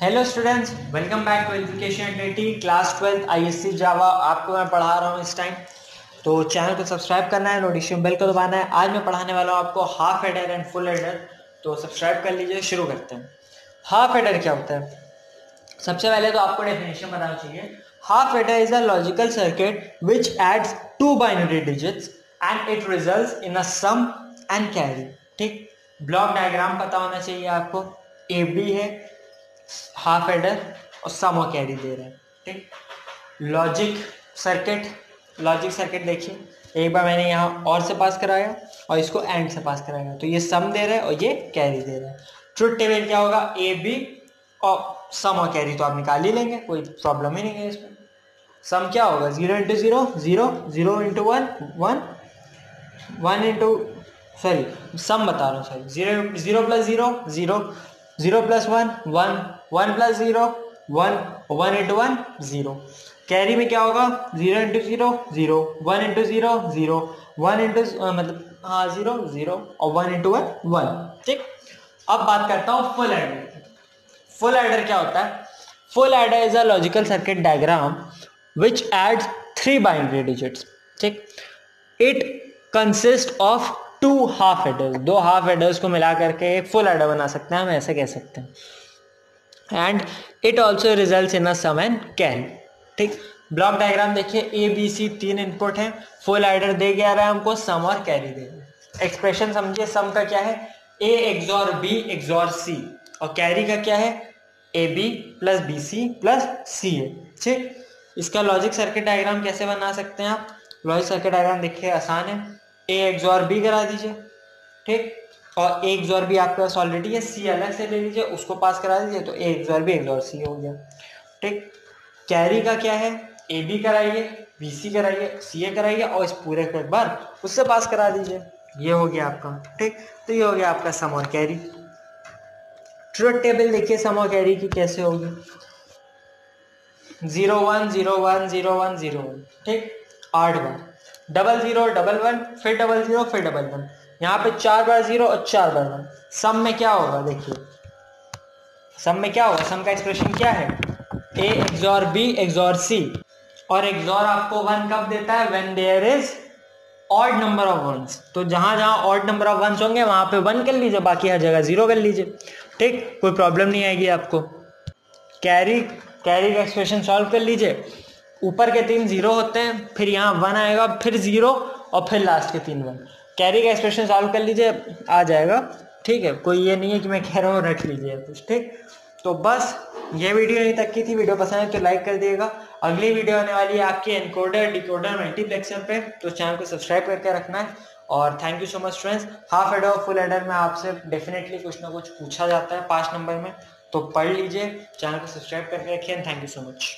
Hello students welcome back to education एडिटी class twelfth ISC Java आपको मैं पढ़ा रहा हूँ इस टाइम तो चैनल को सब्सक्राइब करना है नोटिफिकेशन बेल को दबाना है. आज मैं पढ़ाने वाला हूँ आपको half adder and full adder तो सब्सक्राइब कर लीजिए, शुरू करते हैं. हाफ़ एडर क्या होता है? सबसे पहले तो आपको डेफिनेशन बताना चाहिए. Half adder is a logical circuit which adds two binary digits and it result in a sum and carry ठीक? ब्लॉक डायग्राम पता होना चाहिए आपको. ए बी है हाफ़ एडर और सम और कैरी दे रहे हैं, ठीक? लॉजिक सर्किट लॉजिक सर्किट देखिए। एक बार मैंने यहाँ और से पास कराया और इसको एंड से पास कराया। तो ये सम दे रहे हैं और ये कैरी दे रहे हैं। ट्रुथ टेबल क्या होगा? ए बी और सम और कैरी तो आप निकाल ही लेंगे, कोई प्रॉब्लम ही नहीं है इसमें। सम क्या होगा? Zero into zero zero zero into one one one into sorry sum बता रहा हूँ sorry zero zero plus zero zero zero plus one one one plus zero, one one into one, zero. Carry में क्या होगा? Zero into zero zero. One into zero zero. One into मतलब हाँ zero zero, और one into one one. ठीक? अब बात करता हूँ फुल एडर फुल एडर क्या होता है? Full adder is a logical circuit diagram which adds three binary digits ठीक? It consist of two half adders दो हाफ़ एडर्स को मिला करके एक फुल एडर बना सकते हैं, हम ऐसे कह सकते हैं। And it also result in a sum and can ठीक? ब्लॉक डायग्राम देखिए ए बी सी तीन इनपुट हैं। फुल एडर दे गया रहा है हमको सम और कैरी दे एक्सप्रेशन समझिए सम का क्या है? A XOR B XOR C और कैरी का क्या है? A B plus B C plus C A ठीक? इसका लॉजिक सर्किट डायग्राम कैसे बना सकते हैं आप? लॉजिक सर्किट डायग्राम देखिए, आसान है। ए एक्सॉर बी करा दीजिए, ठीक? और ए एक्सॉर बी आपके पास ऑलरेडी है सी अलग से ले लीजिए, उसको पास करा दीजिए तो A XOR B XOR C हो गया, ठीक? कैरी का क्या है? ए बी कराइए बी सी कराइए सी ए कराइए, और इस पूरे को एक बार उससे पास करा दीजिए। ये हो गया आपका, ठीक? तो ये हो गया आपका सम और कैरी ट्रुथ टेबल देखिए सम और कैरी की कैसे होगी। Zero one zero one zero one zero one ठीक? आठ बार डबल ज़ीरो, डबल वन, फिर डबल ज़ीरो, फिर डबल वन। यहाँ पे चार बार ज़ीरो और चार बार वन। सम में क्या होगा, देखिए। सम में क्या होगा? सम का एक्सप्रेशन क्या है? A XOR B XOR C और एक्सॉर आपको वन कब देता है? When there is odd number of ones तो जहाँ जहाँ ऑड नंबर ऑफ़ वंस होंगे, वहाँ पे वन कर लीजिए, बाकी हर जगह ज़ीरो कर लीजिए। ठीक? कोई प्रॉब्लम नहीं आएगी आपको। कैरी कैरी का एक्सप्रेशन सॉल्व कर लीजिए। ऊपर के तीन ज़ीरो होते हैं, फिर यहाँ वन आएगा, फिर ज़ीरो और फिर लास्ट के तीन वन कैरी का एक्सप्रेशन सॉल्व कर लीजिए, आ जाएगा। ठीक है, कोई ये नहीं है कि मैं कह रहा हूँ, रख लीजिए कुछ, ठीक? तो बस, ये वीडियो यहीं तक की थी। वीडियो पसंद है तो लाइक कर दिएगा। अगली वीडियो आने वाली है आपके एनकोडर डिकोडर मल्टीप्लेक्सर पे। तो चैनल को सब्सक्राइब करके रखना है। और thank you so much friends half adder और फुल एडर में आपसे डेफिनेटली कुछ ना कुछ पूछा जाता है पाँच नंबर में। तो पढ़ लीजिए चैनल को सब्सक्राइब करके रखिए थैंक यू सो मच